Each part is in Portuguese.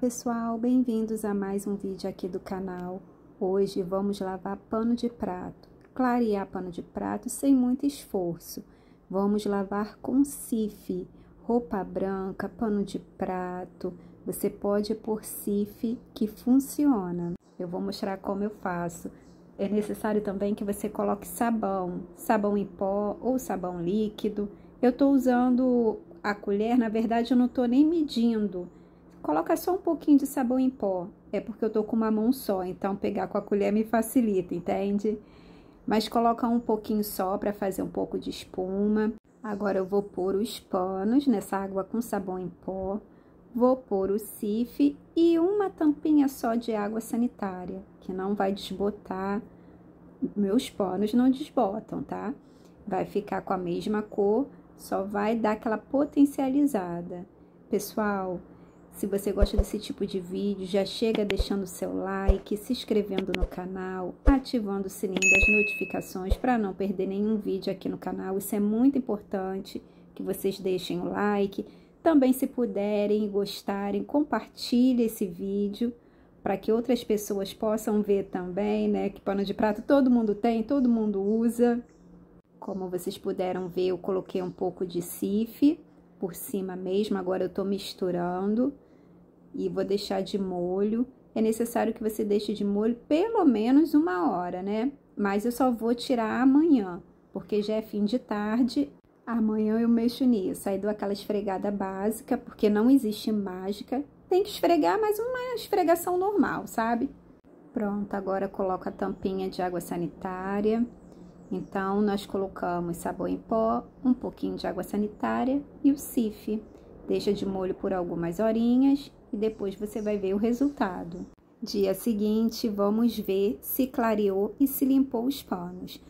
pessoal, bem-vindos a mais um vídeo aqui do canal. Hoje vamos lavar pano de prato, clarear pano de prato sem muito esforço. Vamos lavar com sif, roupa branca, pano de prato. Você pode pôr sif que funciona. Eu vou mostrar como eu faço. É necessário também que você coloque sabão, sabão em pó ou sabão líquido. Eu tô usando a colher, na verdade eu não tô nem medindo Coloca só um pouquinho de sabão em pó. É porque eu tô com uma mão só, então pegar com a colher me facilita, entende? Mas coloca um pouquinho só para fazer um pouco de espuma. Agora eu vou pôr os panos nessa água com sabão em pó. Vou pôr o sif e uma tampinha só de água sanitária, que não vai desbotar. Meus panos não desbotam, tá? Vai ficar com a mesma cor, só vai dar aquela potencializada. Pessoal, se você gosta desse tipo de vídeo, já chega deixando seu like, se inscrevendo no canal, ativando o sininho das notificações para não perder nenhum vídeo aqui no canal. Isso é muito importante que vocês deixem o like. Também, se puderem e gostarem, compartilhe esse vídeo para que outras pessoas possam ver também, né? Que pano de prato todo mundo tem, todo mundo usa. Como vocês puderam ver, eu coloquei um pouco de sif por cima mesmo, agora eu tô misturando e vou deixar de molho. É necessário que você deixe de molho pelo menos uma hora, né? Mas eu só vou tirar amanhã, porque já é fim de tarde. Amanhã eu mexo nisso. Aí dou aquela esfregada básica, porque não existe mágica. Tem que esfregar, mas uma esfregação normal, sabe? Pronto, agora coloco a tampinha de água sanitária. Então, nós colocamos sabão em pó, um pouquinho de água sanitária e o sif. Deixa de molho por algumas horinhas e depois você vai ver o resultado. Dia seguinte, vamos ver se clareou e se limpou os panos.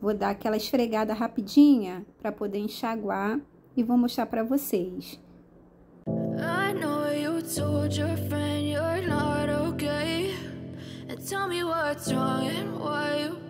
Vou dar aquela esfregada rapidinha para poder enxaguar e vou mostrar para vocês. Tell me what's wrong and why you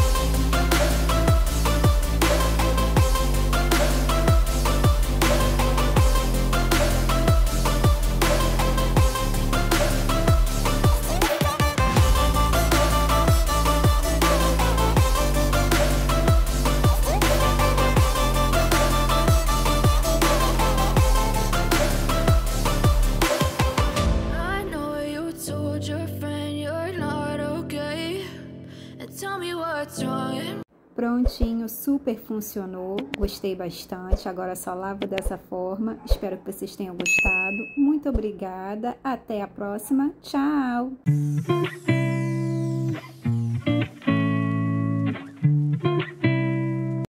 Prontinho, super funcionou. Gostei bastante. Agora só lavo dessa forma. Espero que vocês tenham gostado. Muito obrigada. Até a próxima. Tchau!